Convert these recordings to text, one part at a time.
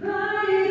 Bye.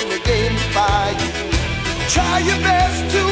in the game by you. Try your best to